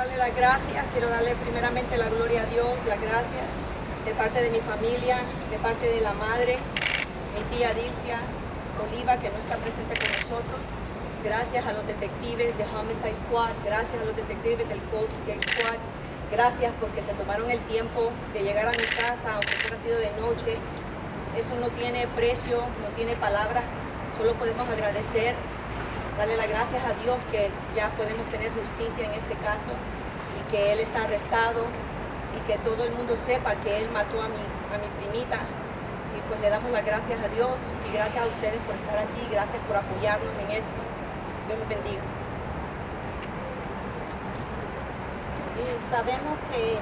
darle las gracias, quiero darle primeramente la gloria a Dios, las gracias de parte de mi familia, de parte de la madre, mi tía Dilcia Oliva, que no está presente con nosotros. Gracias a los detectives de Homicide Squad, gracias a los detectives del Cold Gate Squad, gracias porque se tomaron el tiempo de llegar a mi casa, aunque hubiera sido de noche. Eso no tiene precio, no tiene palabras, solo podemos agradecer darle las gracias a Dios que ya podemos tener justicia en este caso y que Él está arrestado y que todo el mundo sepa que Él mató a mi, a mi primita. Y pues le damos las gracias a Dios y gracias a ustedes por estar aquí, gracias por apoyarnos en esto. Dios los bendiga. Y sabemos que,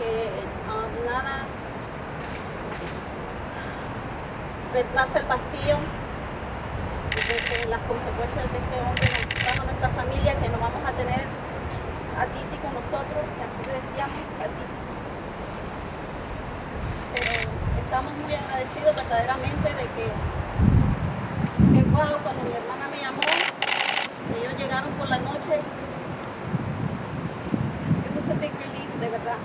que um, nada reemplaza el vacío las consecuencias de este hombre a nuestra familia, que nos vamos a tener a Titi con nosotros, que así le decíamos a Titi. Pero estamos muy agradecidos verdaderamente de que, que wow, cuando mi hermana me llamó, ellos llegaron por la noche, it was a big relief, de verdad.